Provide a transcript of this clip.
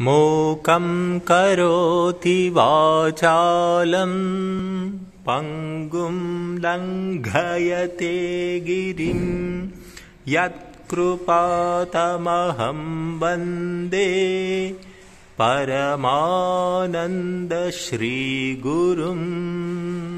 मोकं करोति वाचालम् पङ्गुं लङ्घयते गिरिं। यत्कृपातमहं वन्दे परमानन्दश्रीगुरुम्।